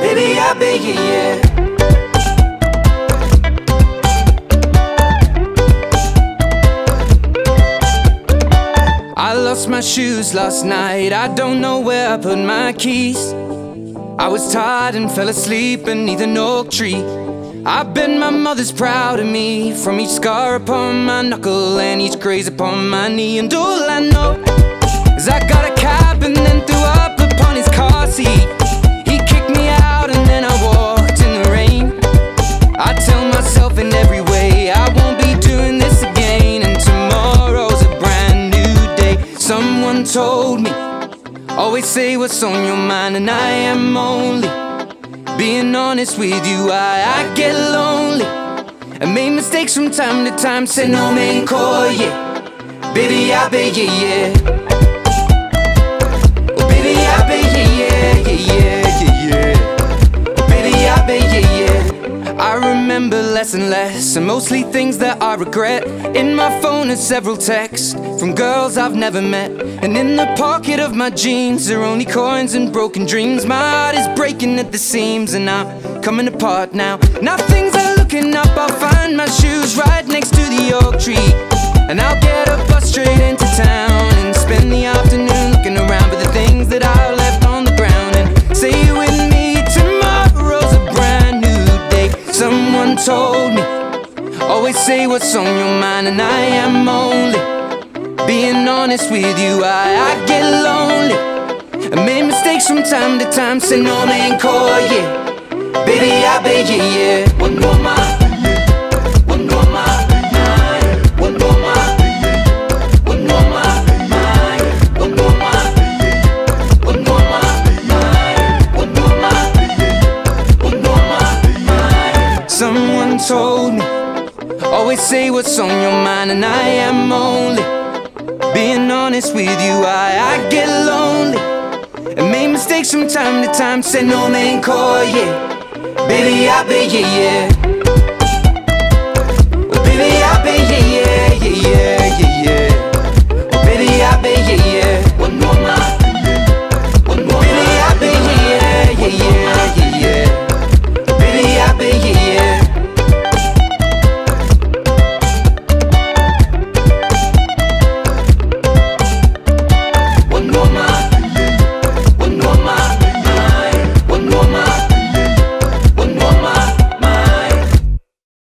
Baby, I bet you, yeah. I lost my shoes last night. I don't know where I put my keys. I was tired and fell asleep beneath an oak tree. I bet my mother's proud of me from each scar upon my knuckle and each graze upon my knee. And all I know is I got a cab and then told me, always say what's on your mind, and I am only being honest with you. I, I get lonely. I make mistakes from time to time, say no man call, yeah. Baby, I beg you, yeah. Less and less, and mostly things that I regret. In my phone are several texts from girls I've never met. And in the pocket of my jeans are only coins and broken dreams. My heart is breaking at the seams, and I'm coming apart now. Now things are looking up, I'll find my shoes right next to the oak tree. Told me, always say what's on your mind, and I am only being honest with you. I, I get lonely. I make mistakes from time to time, say no man call, yeah. Baby, I bet you, yeah. One more mile. Always say what's on your mind, and I am only being honest with you. I, I get lonely and make mistakes from time to time. Say no man call, yeah. Baby, I bet you, yeah. Baby,